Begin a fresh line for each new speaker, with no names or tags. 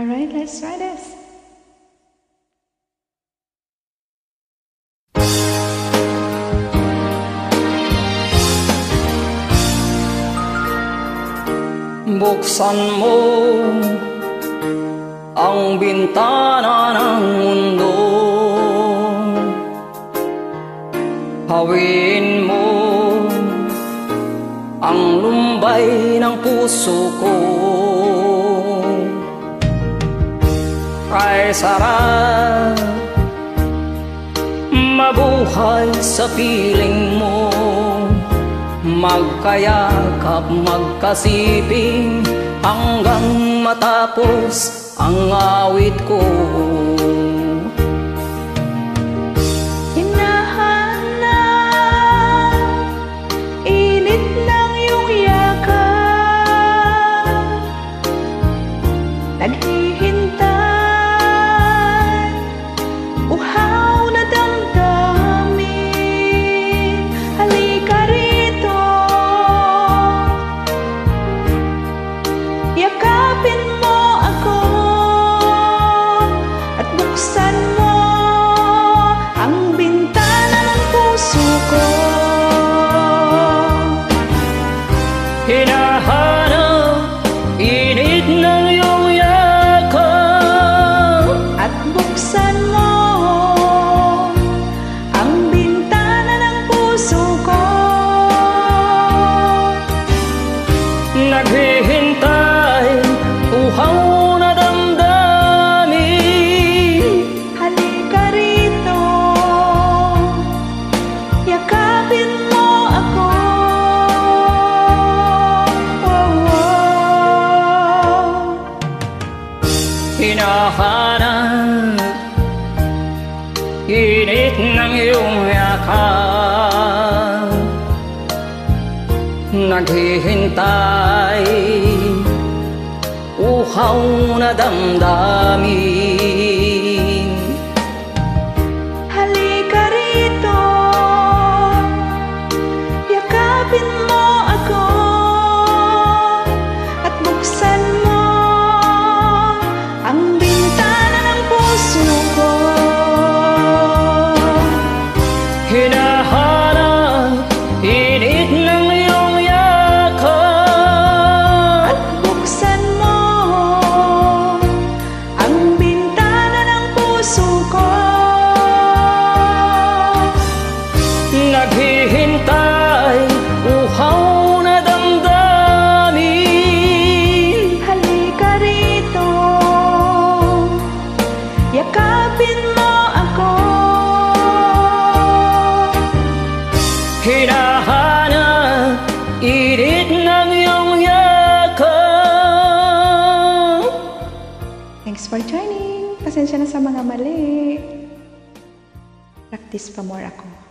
Alright, let's try this.
Buksan mo ang bintana ng mundo Hawin mo ang lumbay ng puso ko Ay sarap. Mabuhay sa piling mo. Magkayakap, magkasiping Hanggang matapos ang awit ko
Naghihintay, uhaw na damdamin. Halika rito. Yakapin mo ako. Oh, oh.
Hinahanap Init ng iyong yakap Naghihintay Uhaw na damdamin
Pasensya na sa mga mali. Practice pa more ako.